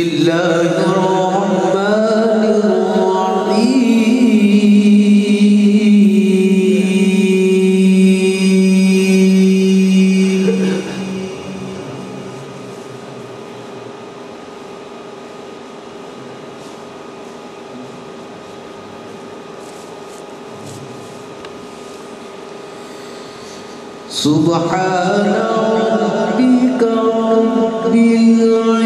الله الرحمن الرحيم. سبحان ربك رب العالمين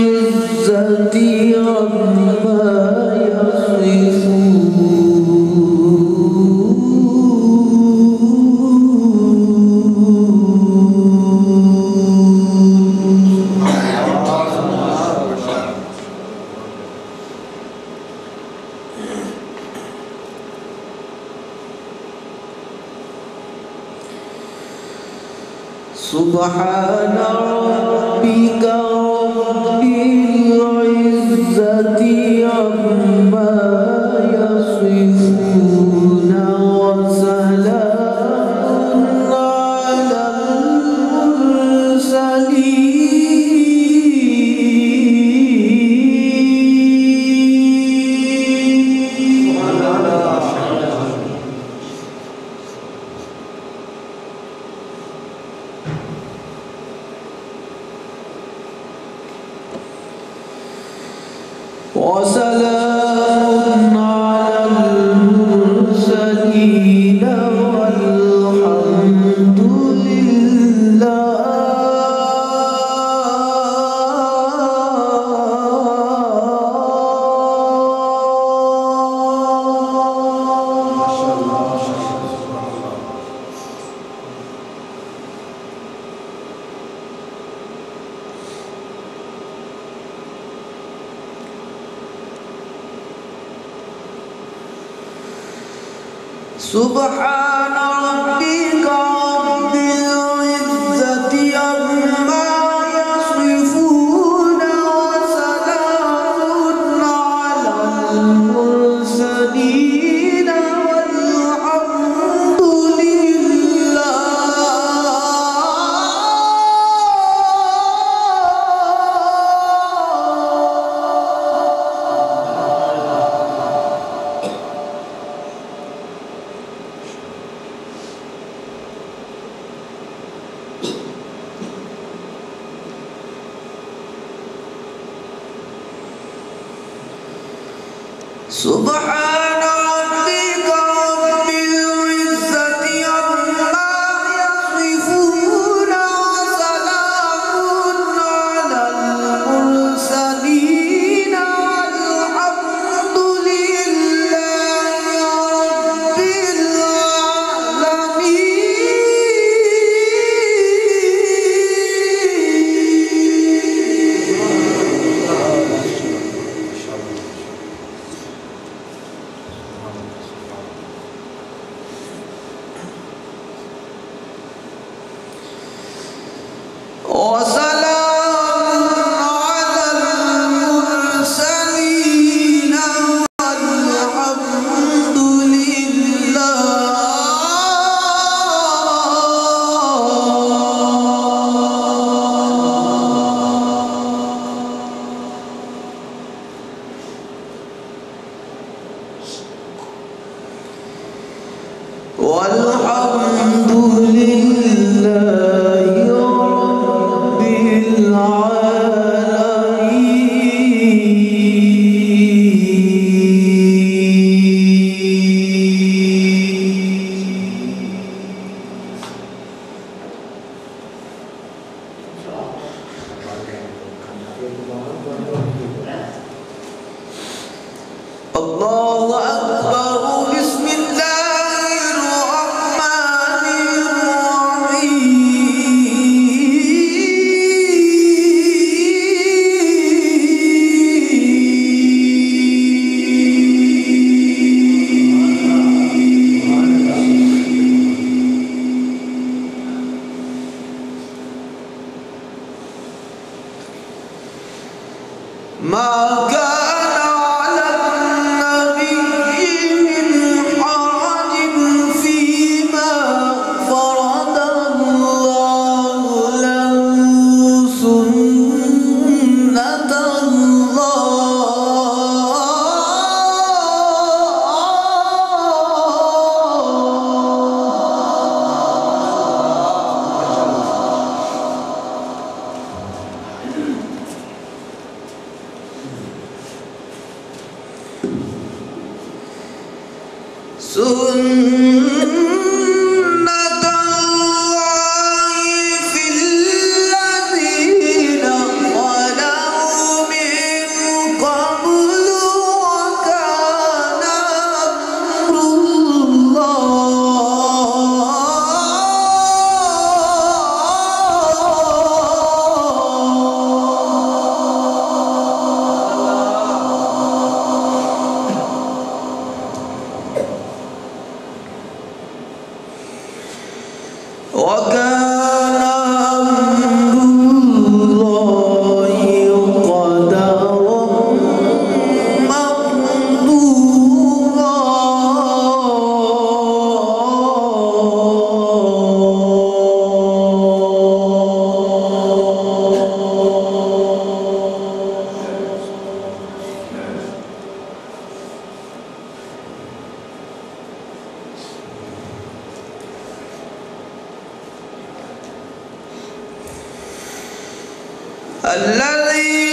Subhana Rabbika Rabbika 我说了 Subhanallah सुबह والله ما 孙 Ó يبلغون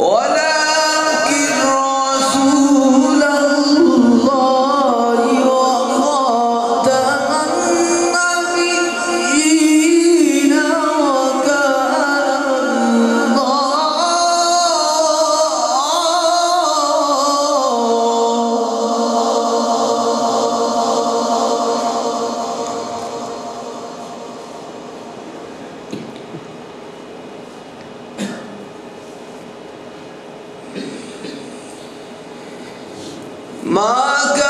Olha! Maga